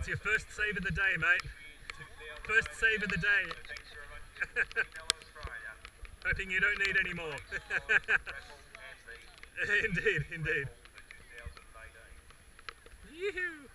That's your first save of the day, mate. First save of the day. Hoping you don't need any more. indeed, indeed. Yoo-hoo.